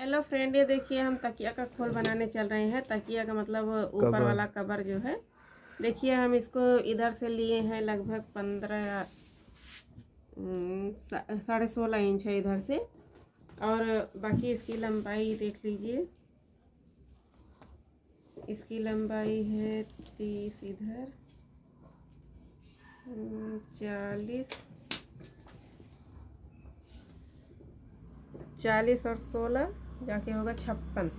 Hello friend ये देखिए हम तकिया का खोल बनाने चल रहे हैं। तकिया का मतलब ऊपर वाला कवर जो है। देखिए हम इसको इधर से लिए हैं लगभग पंद्रह हम्म, साढ़े सोलह इंच है इधर से। और बाकी इसकी लंबाई देख लीजिए। इसकी लंबाई है तीस इधर हम्म, चालीस। चालीस और सोलह। जाके होगा छप्पन।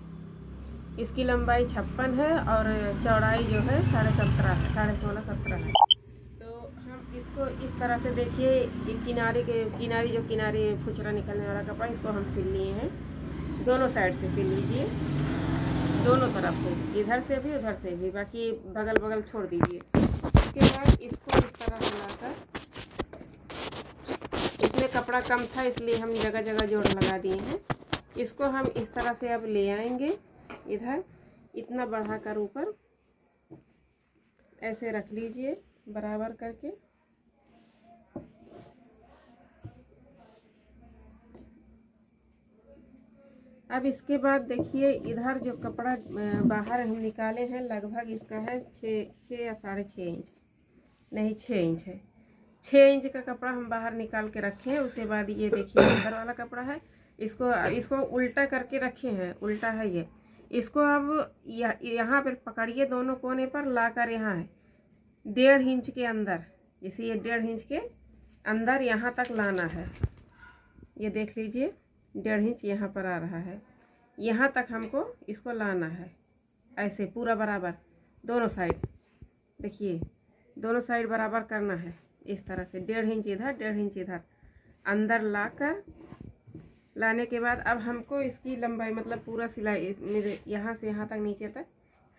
इसकी लंबाई छप्पन है और चौड़ाई जो है साढ़े सत्रह है, साढ़े सोलह सत्रह है। तो हम इसको इस तरह से देखिए ये किनारे के, किनारी जो किनारे फुचरा निकलने वाला कपड़ा, इसको हम सिल लिए हैं। दोनों साइड से सिल लीजिए। दोनों तरफ़ से, इधर से भी, उधर से भी, बाकी बगल बगल छोड़ दीजिए। उसके बाद इसको इस तरह से लाकर, इसमें कपड़ा कम था, इसलिए हम जगह जगह जोड़ लगा दिए हैं। इसको हम इस तरह से अब ले आएँगे, इधर। इतना बढ़ाकर ऊपर। ऐसे रख लीजिए, बराबर करके। अब इसके बाद देखिए, इधर जो कपड़ा बाहर हम निकाले हैं, लगभग इसका है छः छः या साढ़े छः इंच। नहीं, छः इंच है। छः इंच का कपड़ा हम बाहर निकाल के रखे हैं, उसके बाद ये देखिए, अंदर वाला कपड़ा है। इसको इसको उल्टा करके रखे हैं, उल्टा है ये। इसको अब यह- यहाँ पर पकड़िए दोनों कोने पर, लाकर यहाँ है, डेढ़ इंच के अंदर। जैसे ये डेढ़ इंच के अंदर यहाँ तक लाना है। ये देख लीजिए, डेढ़ इंच यहाँ पर आ रहा है। यहाँ तक हमको इसको लाना है, ऐसे पूरा बराबर, दोनों साइड। देखिए, दोनों साइड बराबर करना है, इस तरह से, डेढ़ इंच इधर, डेढ़ इंच इधर। अंदर लाकर लाने के बाद अब हमको इसकी लंबाई मतलब पूरा सिलाई मेरे यहाँ से यहाँ तक नीचे तक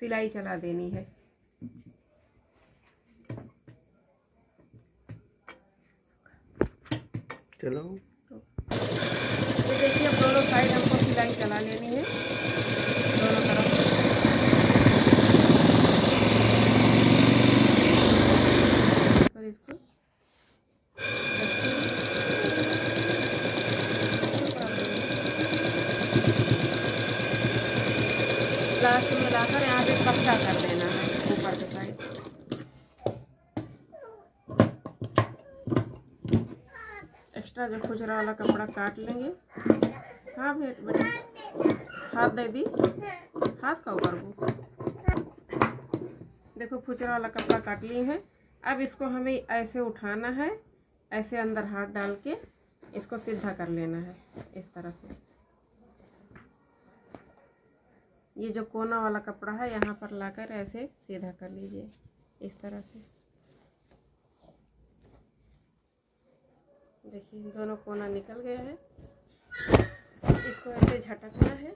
सिलाई चला देनी है। चलो तो देखिए अब दोनों साइड हमको सिलाई चला लेनी है दोनों तरफ़ और इसको लास्ट में लाकर यहाँ पे कर है, ऊपर के साइड एक्स्ट्रा जो खुजरा वाला कपड़ा काट लेंगे। हाँ बेटा हाथ दे दी। हाथ का ऊपर वो देखो खुचरा वाला कपड़ा काट लिए हैं। अब इसको हमें ऐसे उठाना है, ऐसे अंदर हाथ डाल के इसको सीधा कर लेना है, इस तरह से। ये जो कोना वाला कपड़ा है, यहाँ पर लाकर ऐसे सीधा कर लीजिए, इस तरह से। देखिए, दोनों कोना निकल गया है। इसको ऐसे झटकना है।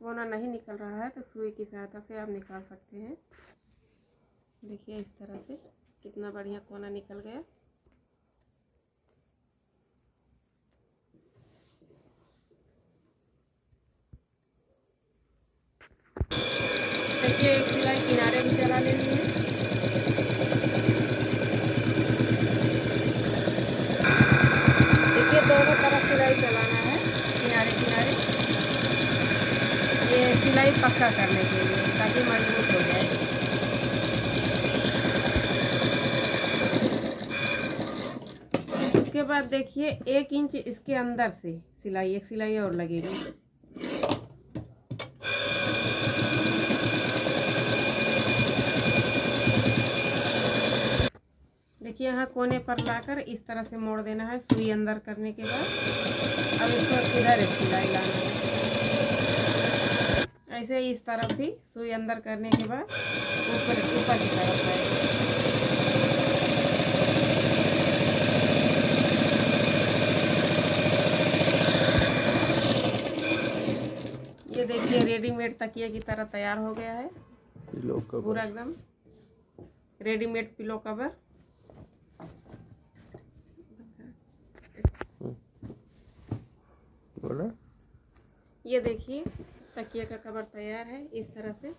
कोना नहीं निकल रहा है तो सुई की सहायता से आप निकाल सकते हैं। देखिए, इस तरह से कितना बढ़िया कोना निकल गया। देखिए सिलाई किनारे भी चला लेनी है देखिए, दोनों तरफ़ सिलाई चलाना है, किनारे किनारे। ये सिलाई पक्का करने के लिए, ताकि मज़बूत हो जाए। इसके बाद देखिए, एक इंच इसके अंदर से सिलाई, एक सिलाई और लगेगी। देखिए यहाँ कोने पर लाकर इस तरह से मोड़ देना है सुई अंदर करने के बाद। अब इसको एक सिलाई लाना है। ऐसे इस तरफ़ भी सुई अंदर करने के बाद ऊपर ऊपर की तरफ़ आएगा ये देखिए रेडीमेड तकिया की तरह तैयार हो गया है। पूरा एकदम। Readymade pillow cover. ये देखिए, तकिया का कवर तैयार है इस तरह से।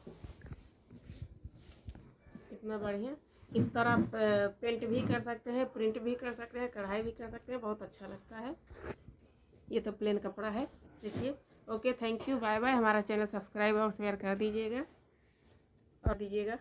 कितना बढ़िया। इस पर आप पेंट भी कर सकते हैं, प्रिंट भी कर सकते हैं, कढ़ाई भी कर सकते हैं, बहुत अच्छा लगता है। ये तो प्लेन कपड़ा है, देखिए। Okay, thank you, bye bye. हमारा चैनल सब्सक्राइब और शेयर कर दीजिएगा। और दीजिएगा।